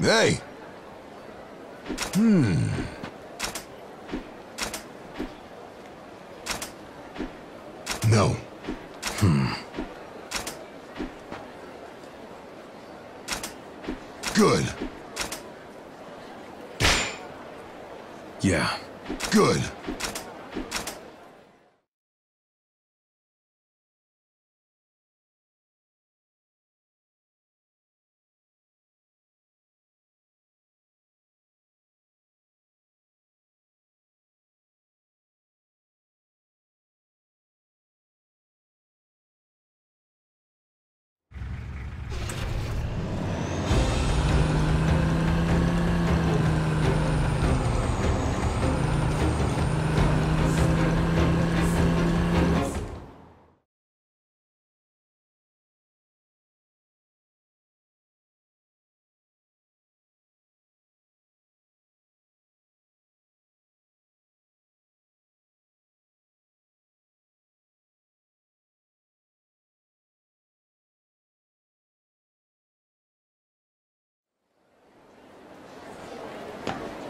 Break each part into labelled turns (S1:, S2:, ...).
S1: Hey! Hmm. No. Hmm. Good.
S2: Yeah.
S1: Good.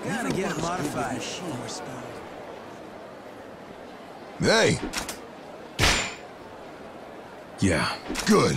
S3: Gotta get it modified.
S1: Hey!
S2: Yeah.
S1: Good.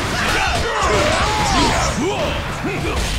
S1: Huh.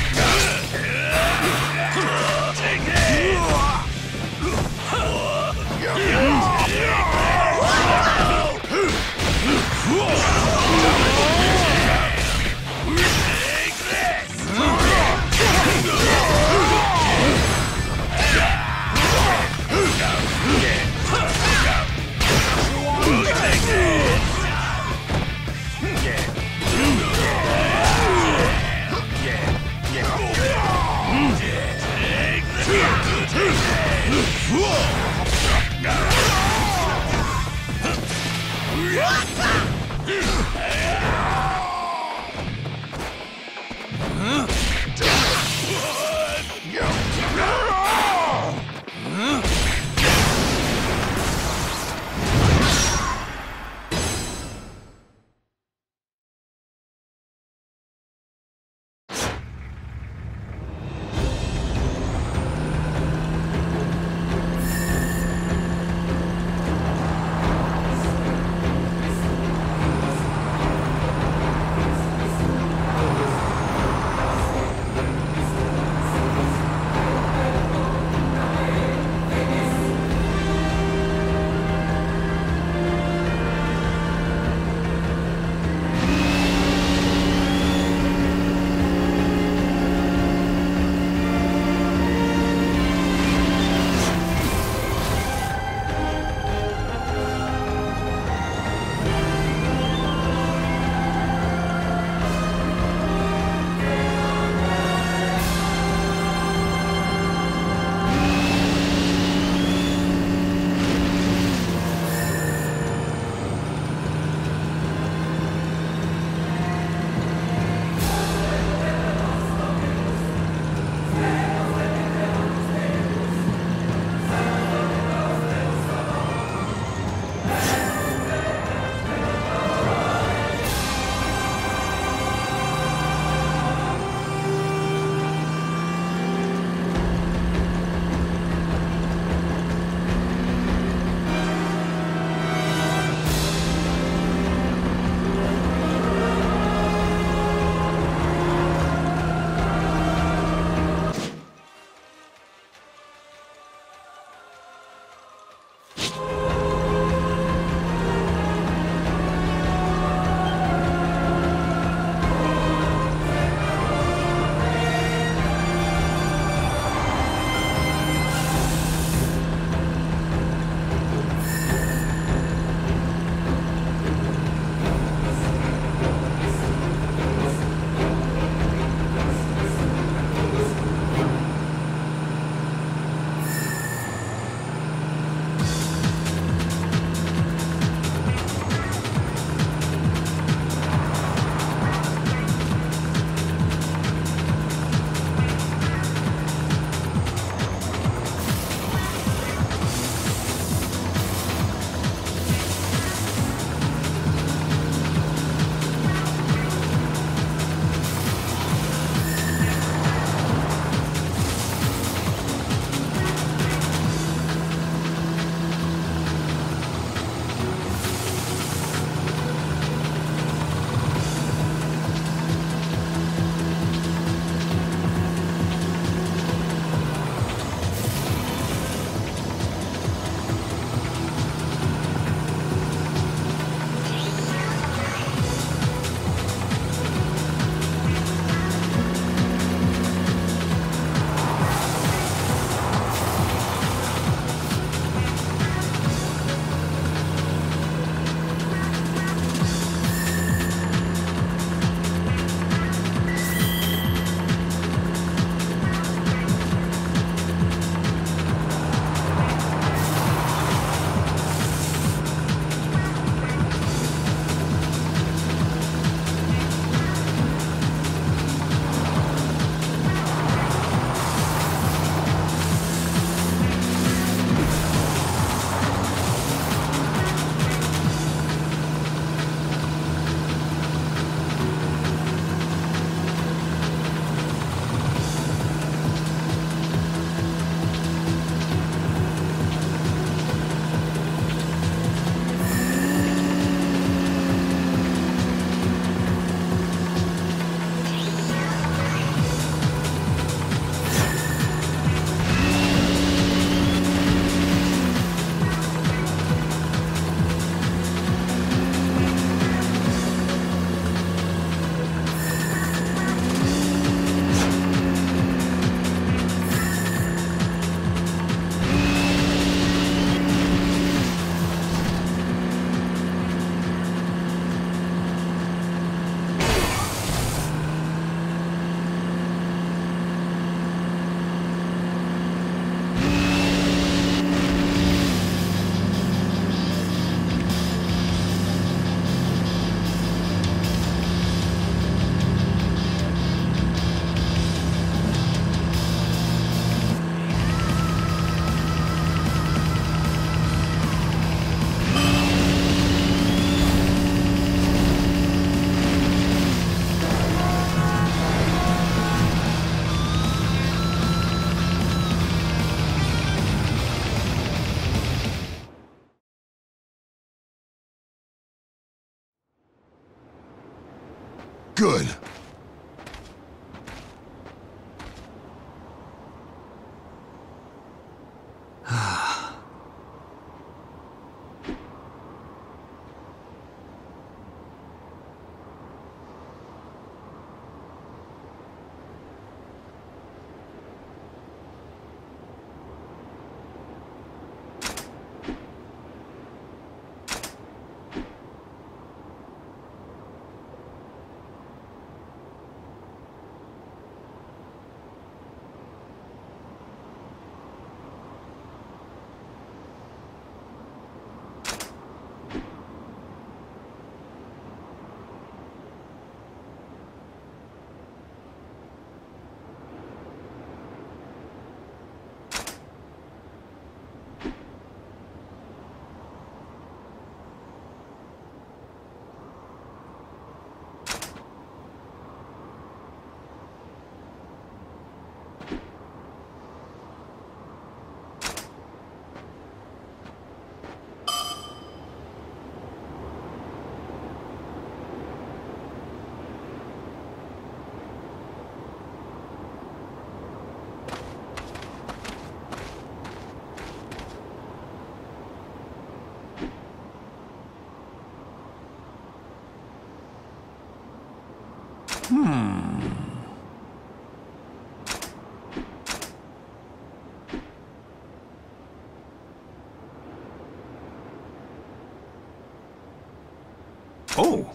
S4: Oh.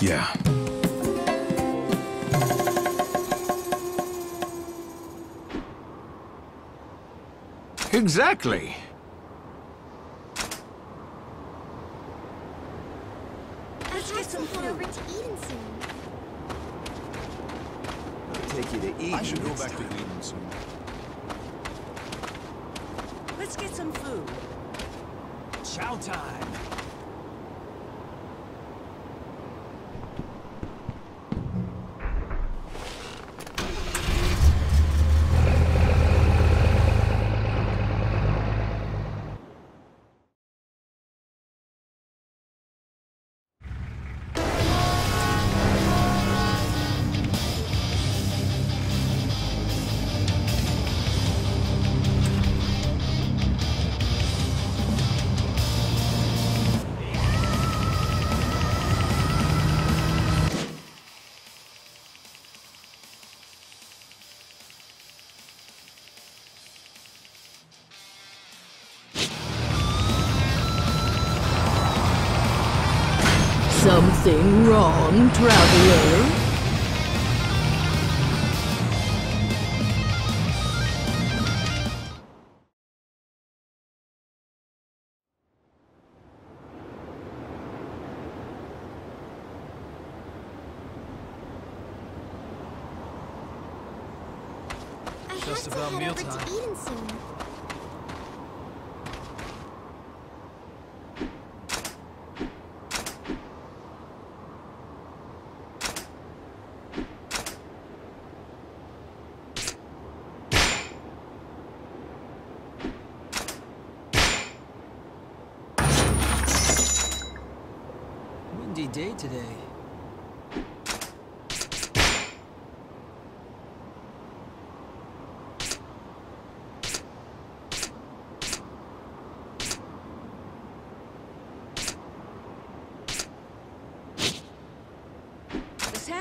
S4: Yeah. Exactly.
S5: Let's get some head over to Eden soon.
S6: I'll take you to Eden.
S4: I should go
S6: next
S4: back to. Eden soon.
S6: Let's get some food. Chow time.
S3: Wrong,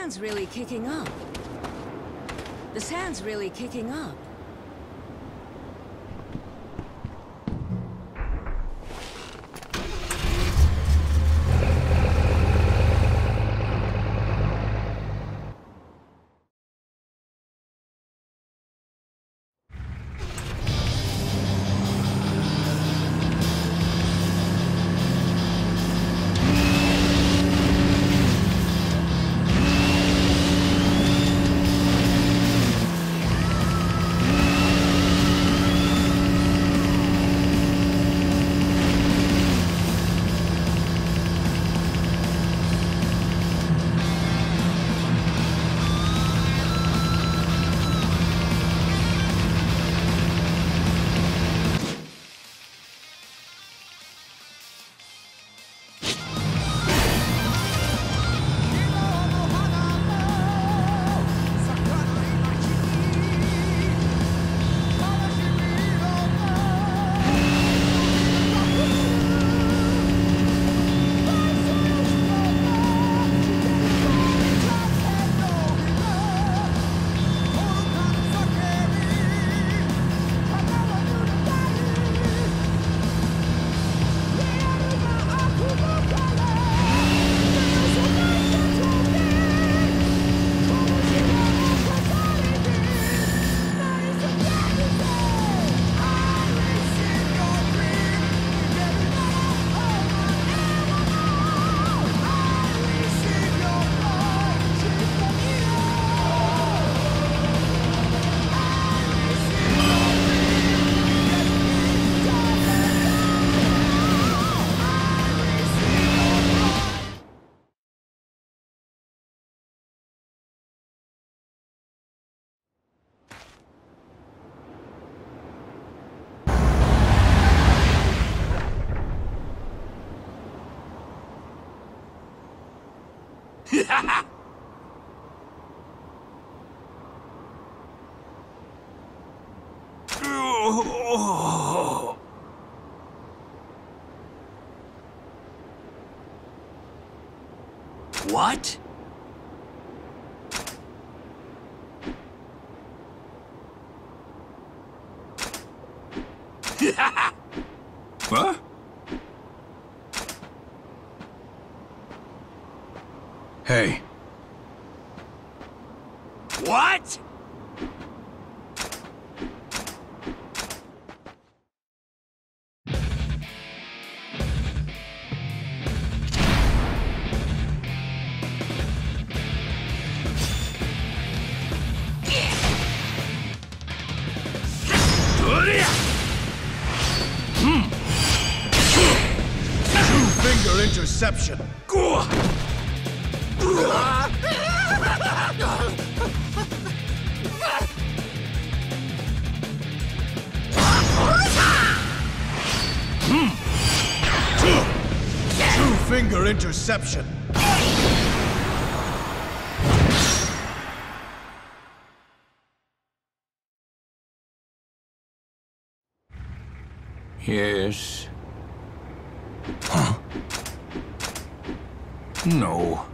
S7: sand's really kicking up. The sand's really kicking up.
S4: What?
S8: Finger interception. Hmm. Two finger interception.
S1: Yes. Huh? No.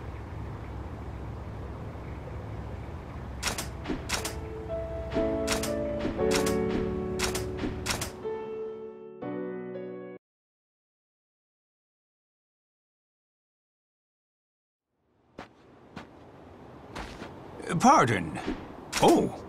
S1: Pardon. Oh.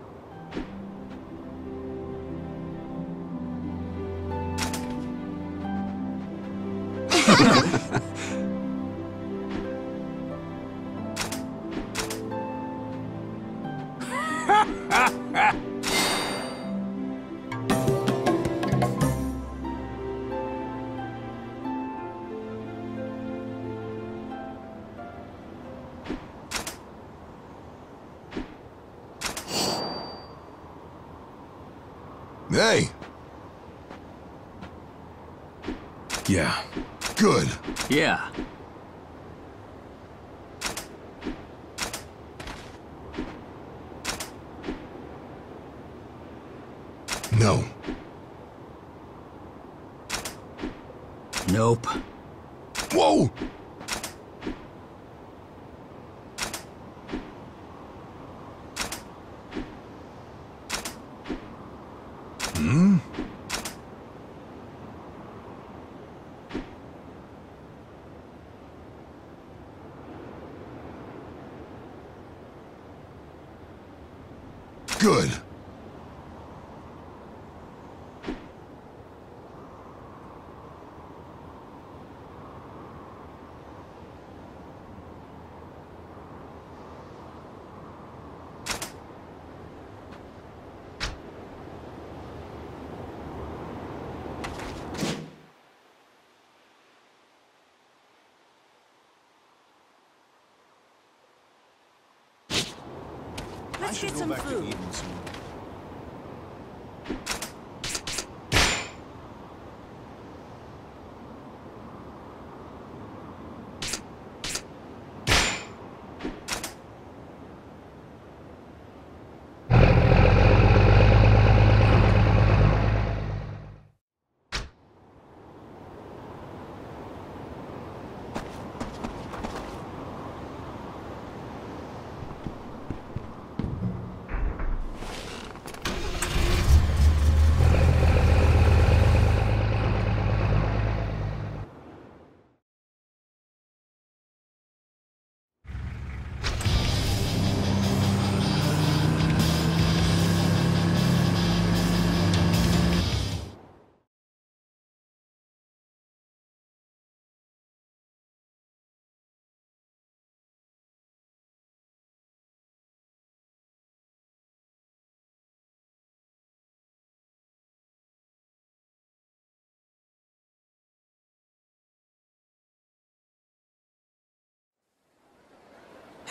S7: Good.
S3: Let's get some food.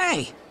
S4: Hey!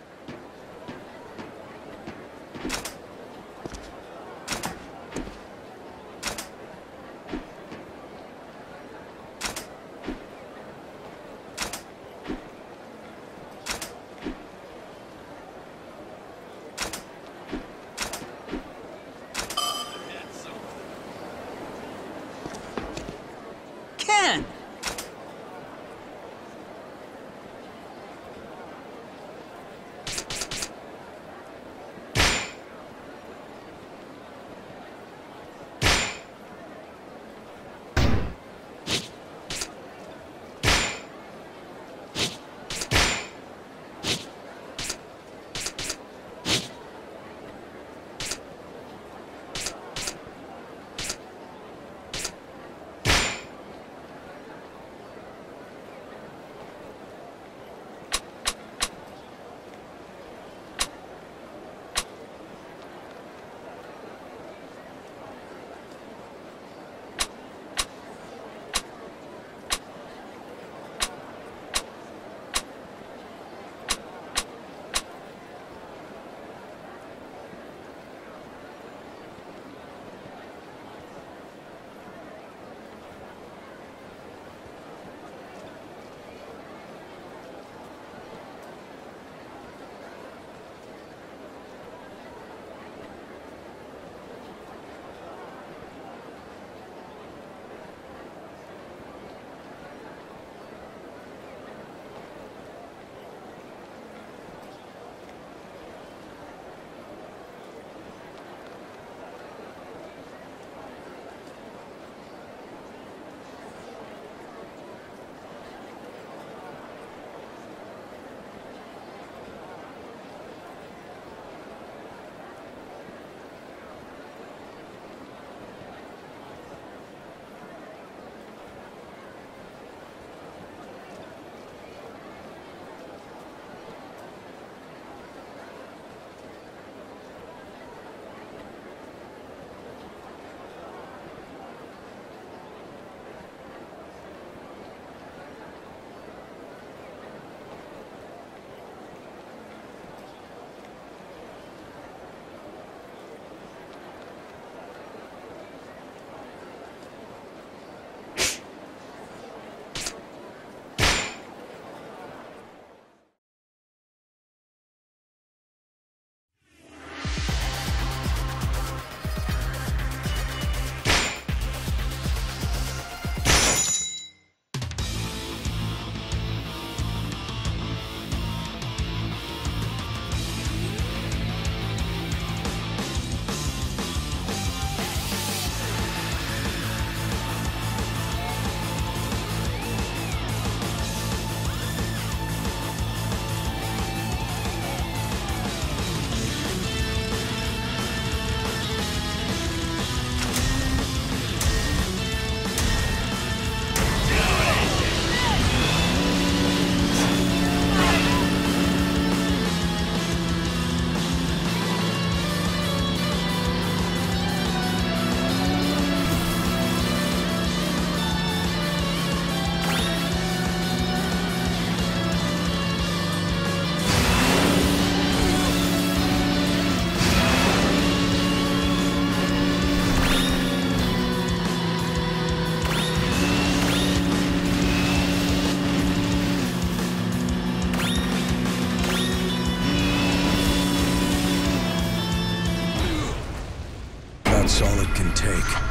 S2: Can take.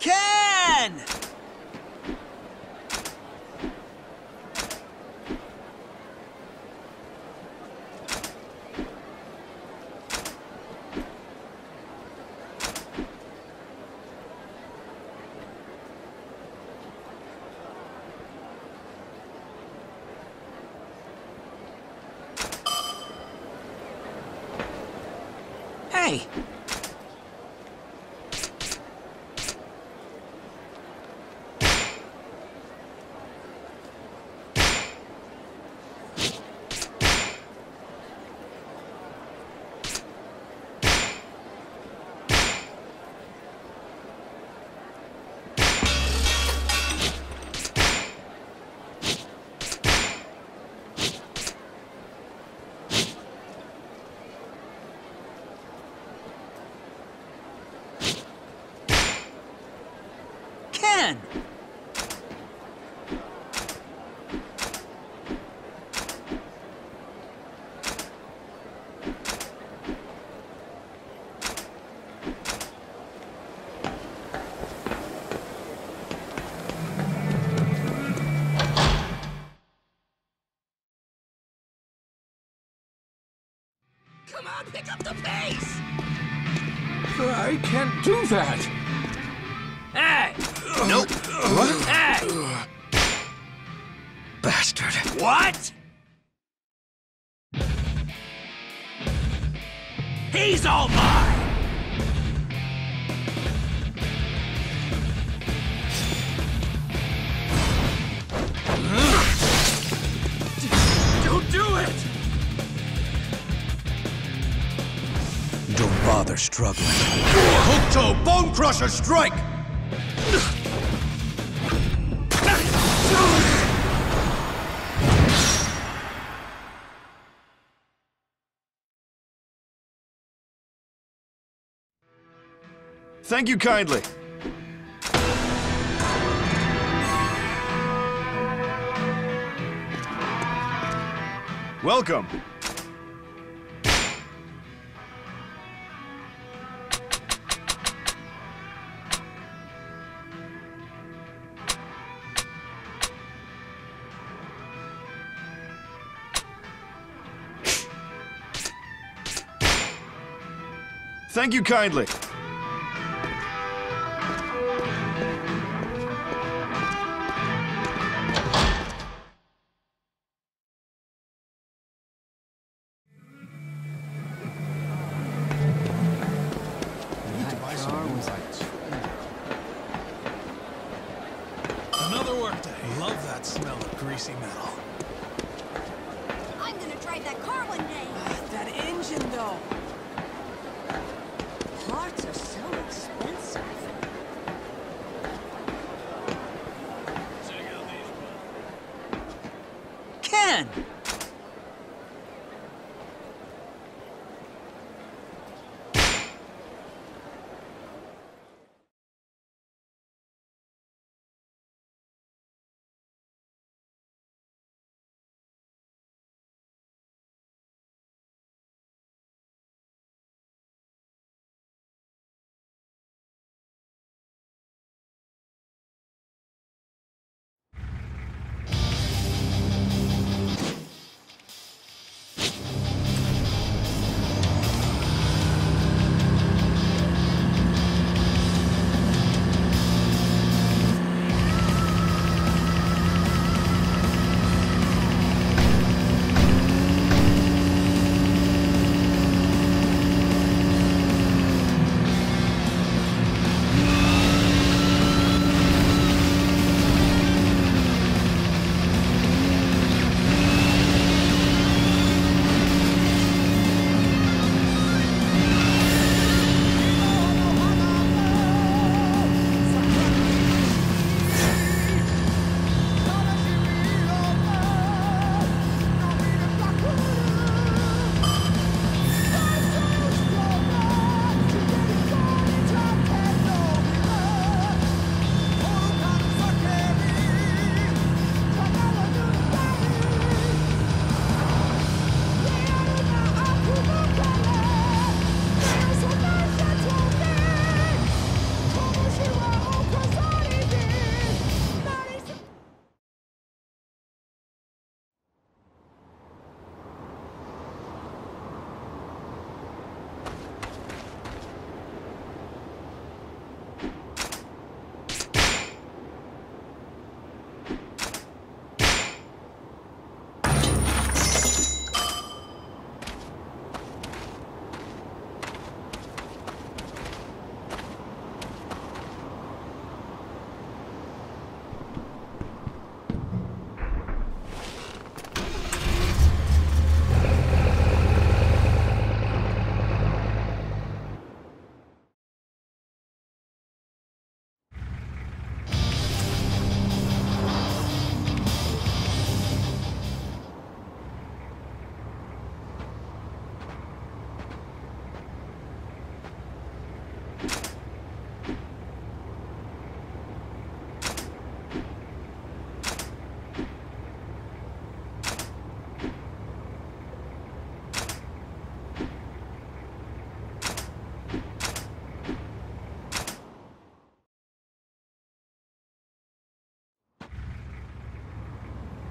S9: Ken! Hey! Ken! Come on, pick up the pace!
S4: I can't do that.
S8: Crusher, strike!
S7: Thank you kindly. Welcome. Thank you kindly.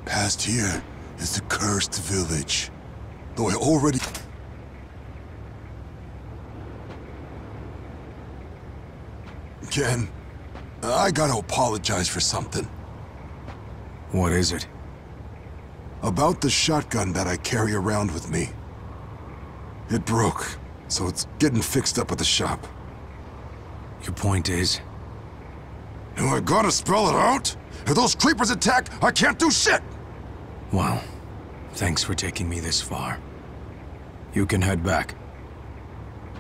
S1: Past here is the cursed village. Though I already... Ken, I gotta apologize for something.
S2: What is it?
S1: About the shotgun that I carry around with me. It broke, so it's getting fixed up at the shop.
S2: Your point is?
S1: Do I gotta spell it out? If those creepers attack, I can't do shit!
S2: Well, thanks for taking me this far. You can head back.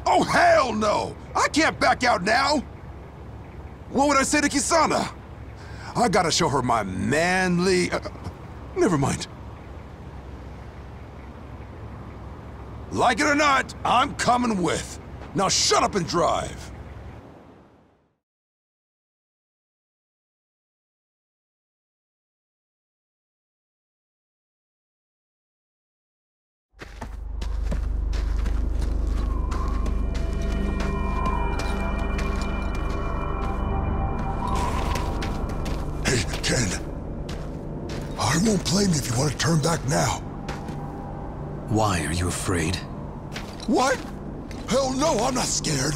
S1: Oh, hell no! I can't back out now! What would I say to Kisana? I gotta show her my manly... Uh, never mind. Like it or not, I'm coming with. Now shut up and drive. Blame you if you want to turn back now.
S2: Why are you afraid?
S1: What? Hell no, I'm not scared.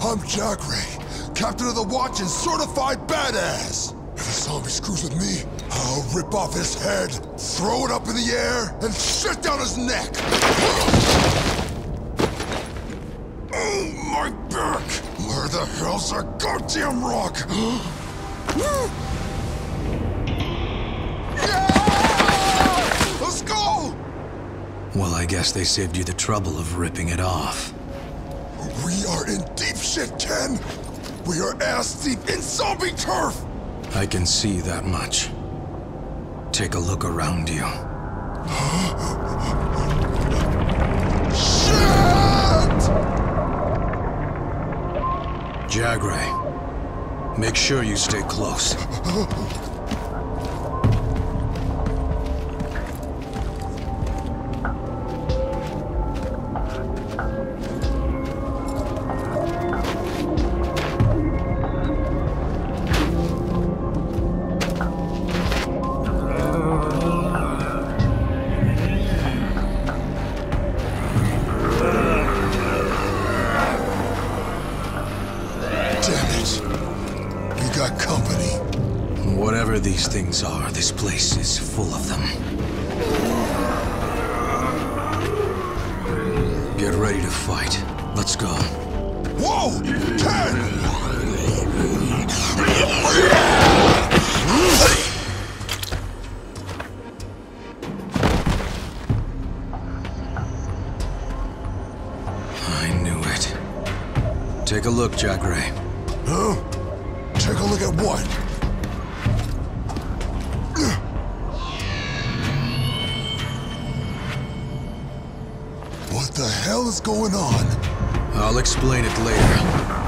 S1: I'm Jagre, captain of the watch and certified badass. If a zombie screws with me, I'll rip off his head, throw it up in the air, and shit down his neck. Oh, my back! Where the hell's our goddamn rock? Let's go!
S2: Well, I guess they saved you the trouble of ripping it off.
S1: We are in deep shit, Ken! We are ass deep in zombie turf!
S2: I can see that much. Take a look around you.
S1: Shit!
S2: Jagre, make sure you stay close.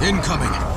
S2: Incoming!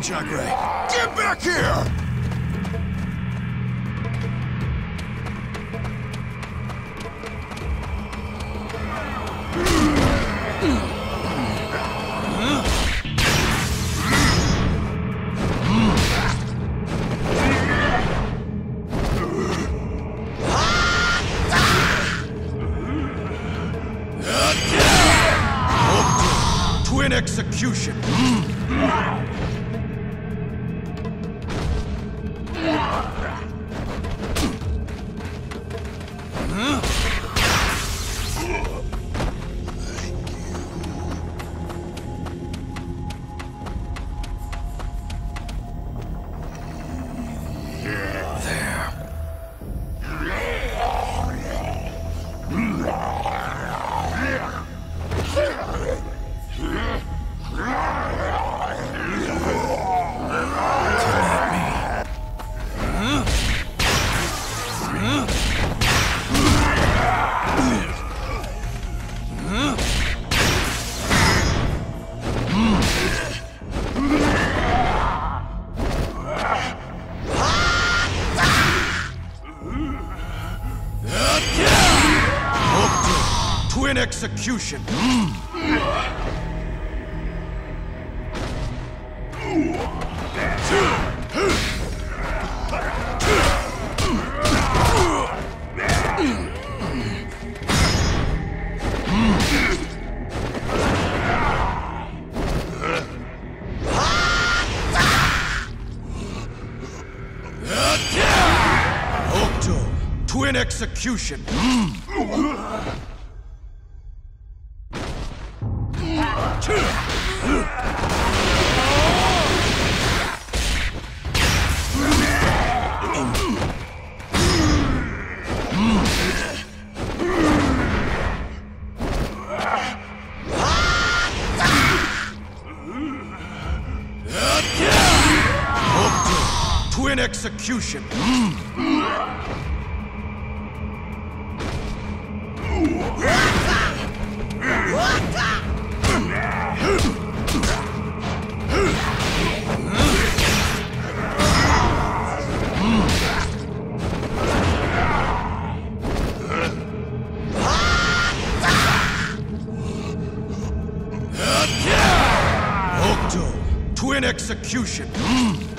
S2: What execution.
S8: Execution. Execution. Execution.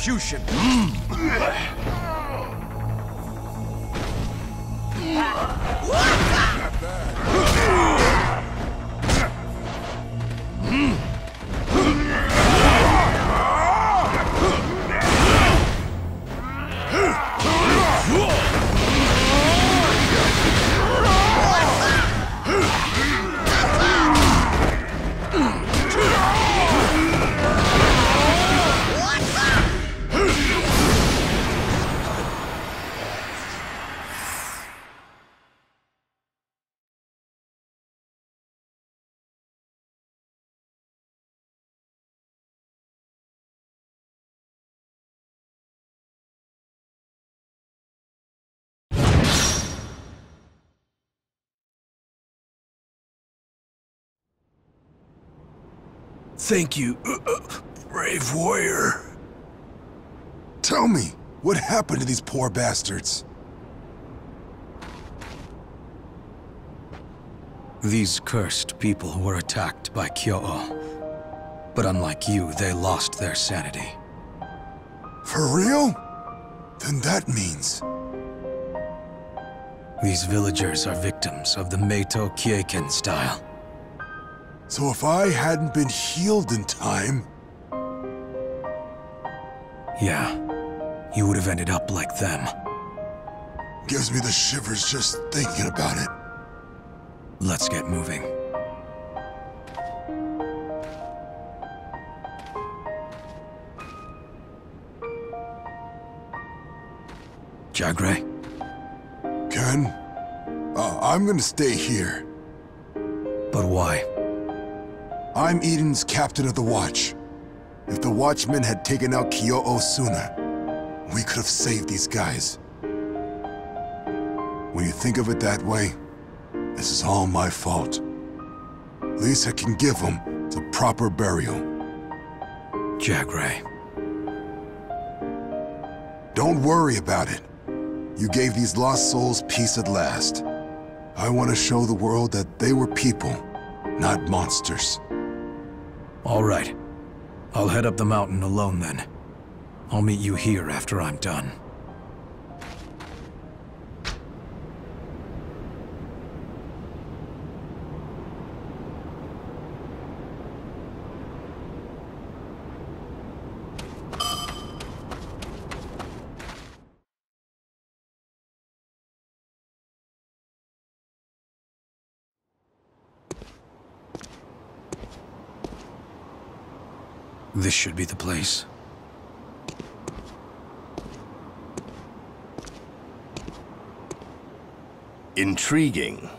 S8: Execution.
S2: Thank you, uh, uh, brave warrior.
S1: Tell me, what happened to these poor bastards?
S2: These cursed people were attacked by Kyo'o. But unlike you, they lost their sanity.
S1: For real? Then that means...
S2: These villagers are victims of the Meito Kieiken style.
S1: So if I hadn't been healed in time...
S2: Yeah, you would have ended up like them.
S1: Gives me the shivers just thinking about it.
S2: Let's get moving. Jagre?
S1: Ken? Uh, I'm gonna stay here.
S2: But why?
S1: I'm Eden's captain of the watch. If the Watchmen had taken out Kyo'o sooner, we could have saved these guys. When you think of it that way, this is all my fault. I can give them the proper burial.
S2: Jagre.
S1: Don't worry about it. You gave these lost souls peace at last. I want to show the world that they were people, not monsters.
S2: All right. I'll head up the mountain alone then. I'll meet you here after I'm done. This should be the place.
S10: Intriguing.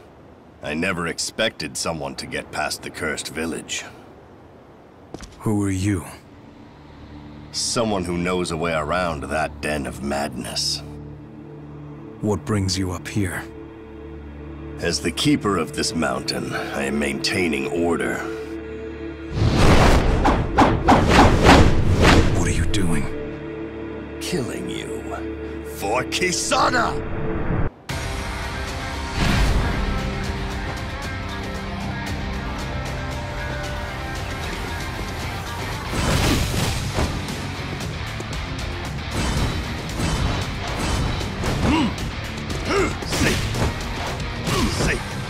S10: I never expected someone to get past the cursed village.
S2: Who are you?
S10: Someone who knows a way around that den of madness.
S2: What brings you up here?
S10: As the keeper of this mountain, I am maintaining order. Killing you. For Kisana!
S8: Stone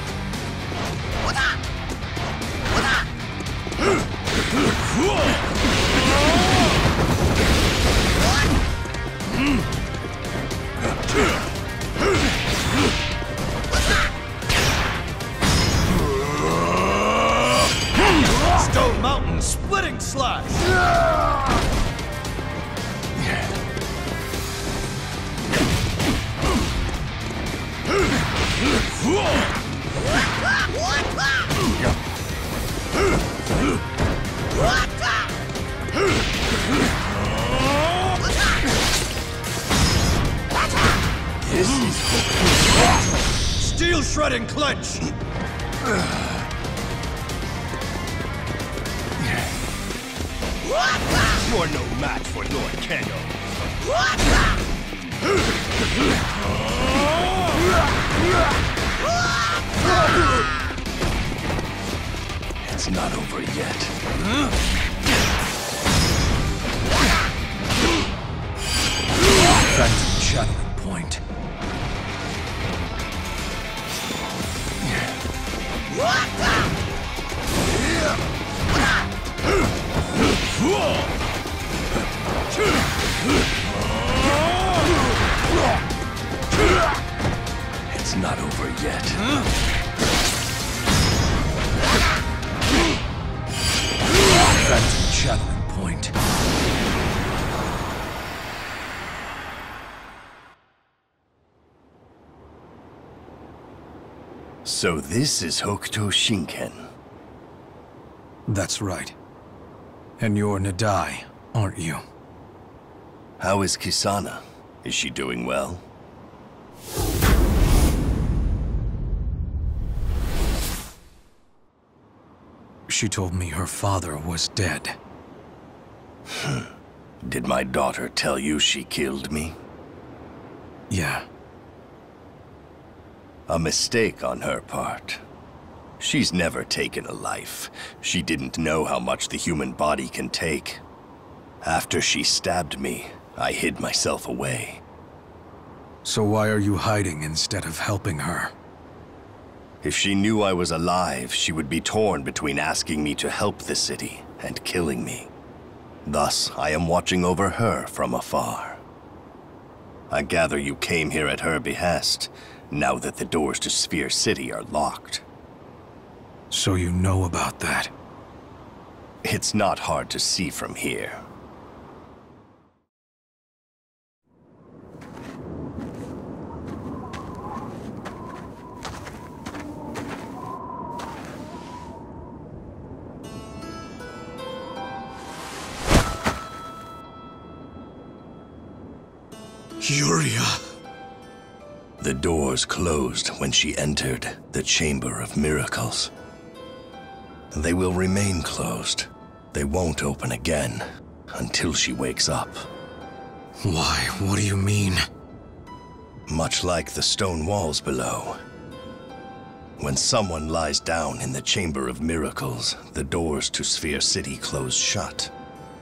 S8: shredding
S10: So this is Hokuto Shinken.
S2: That's right. And you're Nadai, aren't you?
S10: How is Kisana? Is she doing well?
S2: She told me her father was dead. Hmm.
S10: Did my daughter tell you she killed me?
S2: Yeah,
S10: A mistake on her part. She's never taken a life. She didn't know how much the human body can take. After she stabbed me, I hid myself away.
S2: so why are you hiding instead of helping her?
S10: If she knew I was alive, she would be torn between asking me to help the city and killing me. Thus, I am watching over her from afar. I gather you came here at her behest, now that the doors to Sphere City are locked.
S2: So you know about that?
S10: It's not hard to see from here.
S2: Yuria!
S10: The doors closed when she entered the Chamber of Miracles. They will remain closed. They won't open again until she wakes up.
S2: Why? What do you mean?
S10: Much like the stone walls below. When someone lies down in the Chamber of Miracles, the doors to Sphere City close shut.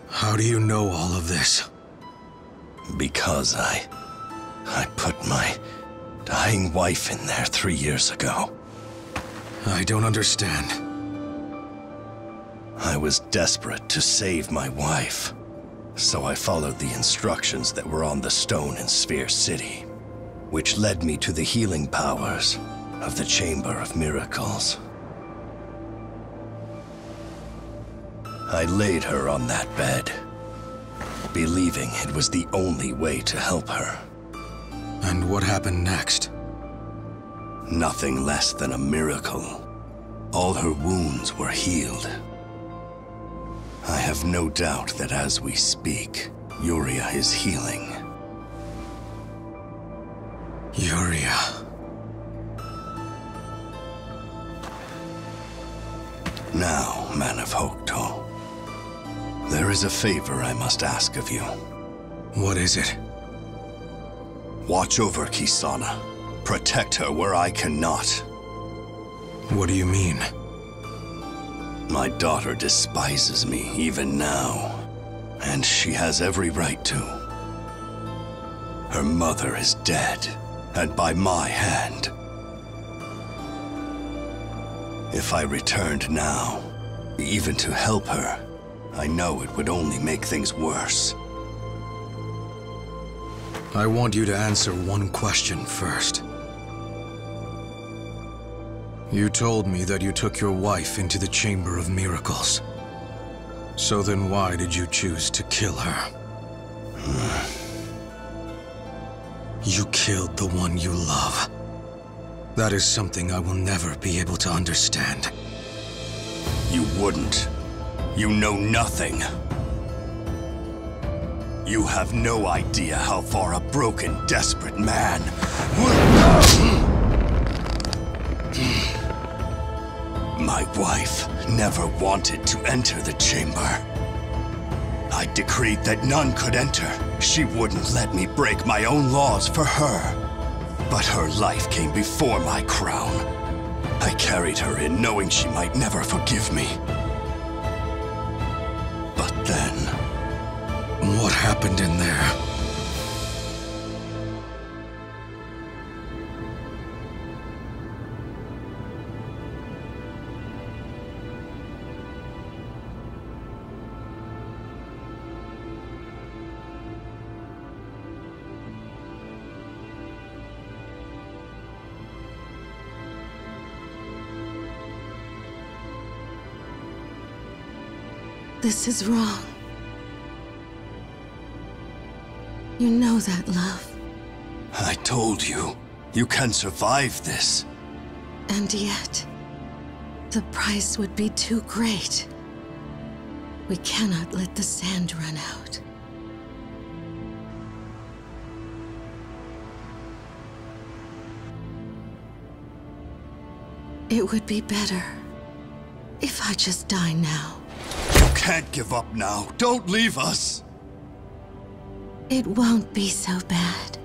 S2: How do you know all of this?
S10: Because I... I put my dying wife in there three years ago.
S2: I don't understand.
S10: I was desperate to save my wife, so I followed the instructions that were on the stone in Sphere City, which led me to the healing powers of the Chamber of Miracles. I laid her on that bed, believing it was the only way to help her.
S2: And what happened next?
S10: Nothing less than a miracle. All her wounds were healed. I have no doubt that as we speak, Yuria is healing.
S2: Yuria.
S10: Now, man of Hokuto, there is a favor I must ask of you.
S2: What is it?
S10: Watch over Kisana. Protect her where I cannot.
S2: What do you mean?
S10: My daughter despises me even now. And she has every right to. Her mother is dead, and by my hand. If I returned now, even to help her, I know it would only make things worse.
S2: I want you to answer one question first. You told me that you took your wife into the Chamber of Miracles. So then why did you choose to kill her? you killed the one you love. That is something I will never be able to understand.
S10: You wouldn't. You know nothing. You have no idea how far a broken, desperate man would. My wife never wanted to enter the chamber. I decreed that none could enter. She wouldn't let me break my own laws for her. But her life came before my crown. I carried her in knowing she might never forgive me.
S2: What happened in there?
S11: This is wrong. You know that, love.
S10: I told you, you can survive this.
S11: And yet, the price would be too great. We cannot let the sand run out. It would be better if I just die now.
S10: You can't give up now. Don't leave us.
S11: It won't be so bad.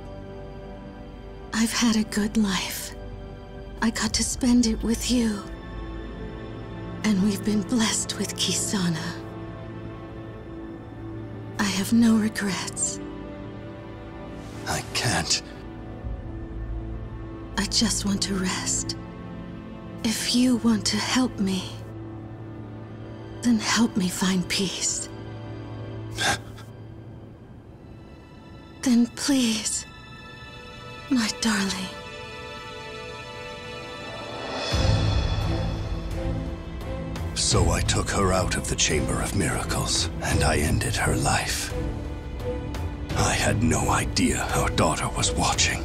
S11: I've had a good life. I got to spend it with you. And we've been blessed with Kisana. I have no regrets.
S10: I can't.
S11: I just want to rest. If you want to help me, then help me find peace. Then please, My darling.
S10: So I took her out of the Chamber of Miracles, and I ended her life. I had no idea our daughter was watching.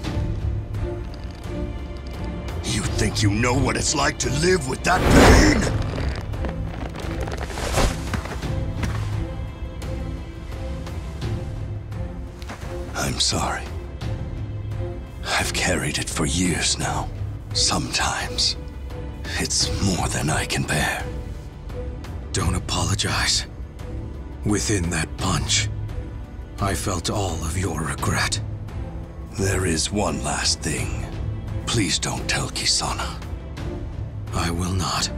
S10: You think you know what it's like to live with that pain? I'm sorry. I've carried it for years now. Sometimes, it's more than I can bear.
S2: Don't apologize. Within that punch, I felt all of your regret.
S10: There is one last thing. Please don't tell Kisana.
S2: I will not.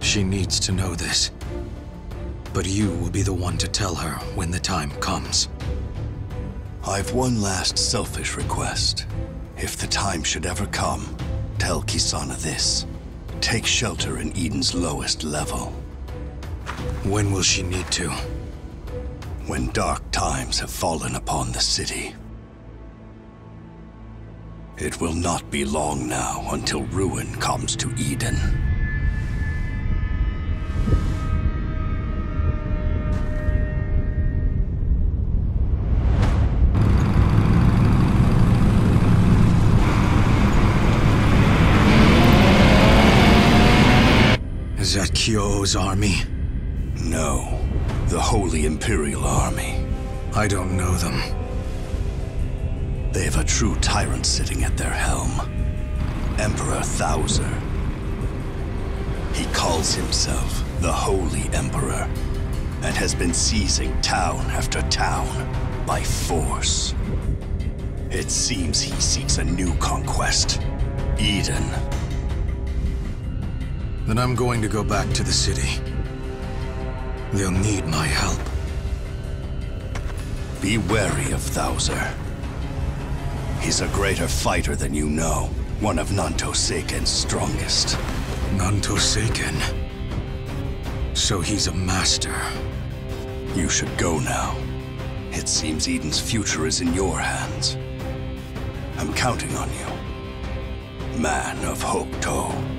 S2: She needs to know this. But you will be the one to tell her when the time comes.
S10: I've one last selfish request. If the time should ever come, tell Kisana this. Take shelter in Eden's lowest level.
S2: When will she need to?
S10: When dark times have fallen upon the city. It will not be long now until ruin comes to Eden.
S2: Army?
S10: No, the Holy Imperial Army.
S2: I don't know them.
S10: They have a true tyrant sitting at their helm. Emperor Thouser. He calls himself the Holy Emperor, and has been seizing town after town by force. It seems he seeks a new conquest. Eden.
S2: Then I'm going to go back to the city. They'll need my help.
S10: Be wary of Thouser. He's a greater fighter than you know. One of Nanto Seiken's strongest.
S2: Nanto Seiken. So he's a master.
S10: You should go now. It seems Eden's future is in your hands. I'm counting on you. Man of Hokuto.